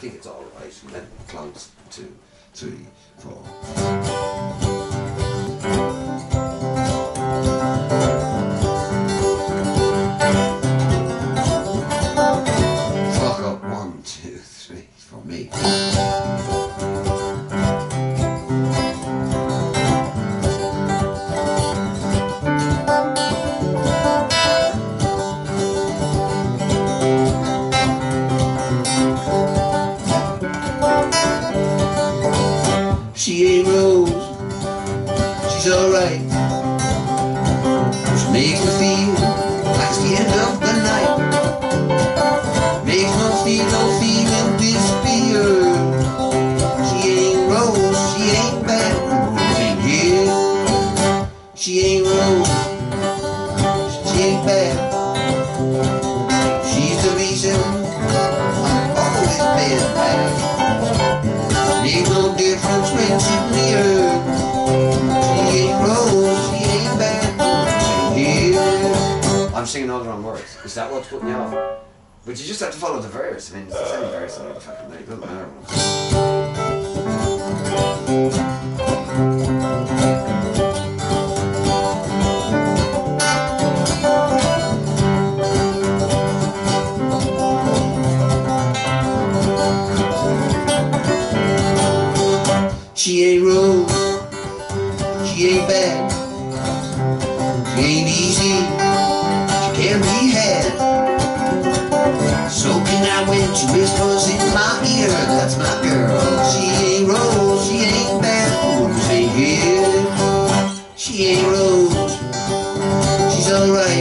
think it's all right. And then clouds two, three, four. Ain't Rose, she's alright. She makes me feel like it's the end of the night. Makes no feel, no feeling disappear. She ain't Rose, she ain't bad, ain't here. She ain't Rose, she ain't bad. She's the reason I'm always bad. Ain't no difference I'm singing all the wrong words. Is that what's putting you off? But you just have to follow the verse. I mean, it's the same verse and the fucking. It doesn't matter. She ain't Rose, she ain't bad, she ain't easy,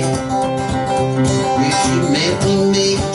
If she met me, make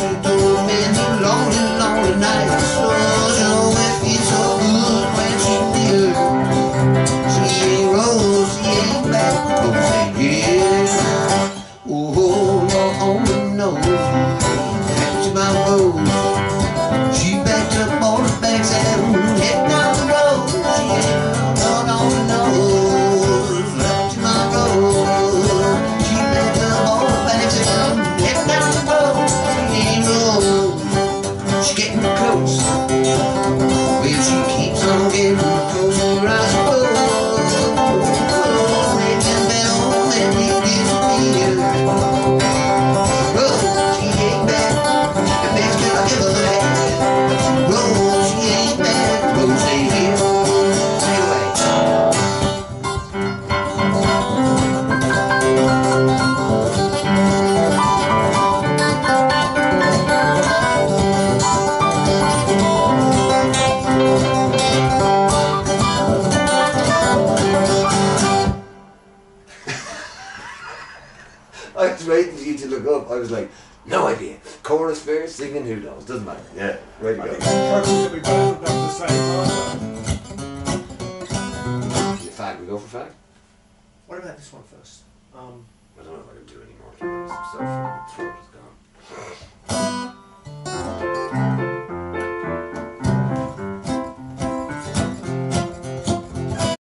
I was waiting for you to look up. I was like, no idea. Chorus verse, singing, who knows? Doesn't matter. Yeah, way to I go. think Kirkwood be both of them at the same time. You fag, we go for fag? What about this one first? Um, I don't know if I can do any more. to be honest. I'm so fucking throat is gone.